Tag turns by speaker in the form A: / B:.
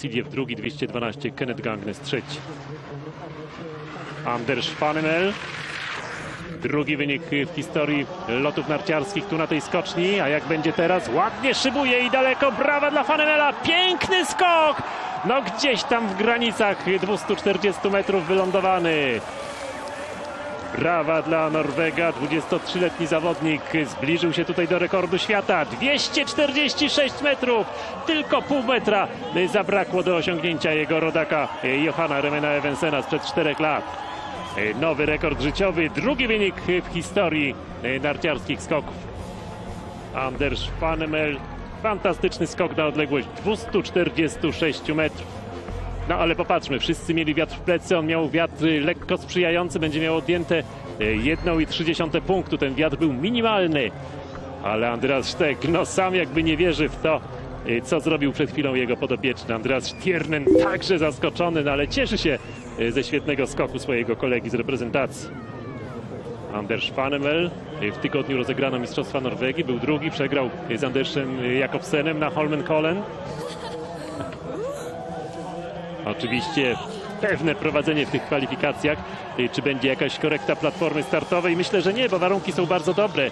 A: Siljew drugi, 212, Kenneth Gangnes trzeci. Anders Fanemel. Drugi wynik w historii lotów narciarskich tu na tej skoczni. A jak będzie teraz? Ładnie szybuje i daleko. Brawa dla Fanemela. Piękny skok! No gdzieś tam w granicach 240 metrów wylądowany. Brawa dla Norwega. 23-letni zawodnik zbliżył się tutaj do rekordu świata. 246 metrów. Tylko pół metra zabrakło do osiągnięcia jego rodaka Johanna Remena Evensena sprzed 4 lat. Nowy rekord życiowy. Drugi wynik w historii narciarskich skoków. Anders Panemel. Fantastyczny skok na odległość 246 metrów. No ale popatrzmy, wszyscy mieli wiatr w plecy, on miał wiatr lekko sprzyjający, będzie miał odjęte 1,3 punktu. Ten wiatr był minimalny, ale Andreas Sztek, no sam jakby nie wierzy w to, e, co zrobił przed chwilą jego podopieczny. Andreas Stiernen także zaskoczony, no ale cieszy się ze świetnego skoku swojego kolegi z reprezentacji. Anders Fanemel w tygodniu rozegrano Mistrzostwa Norwegii, był drugi, przegrał z Andersem Jakobsenem na Holmenkollen. Oczywiście pewne prowadzenie w tych kwalifikacjach. Y, Czy będzie jakaś korekta platformy startowej? Myślę, że nie, bo warunki są bardzo dobre.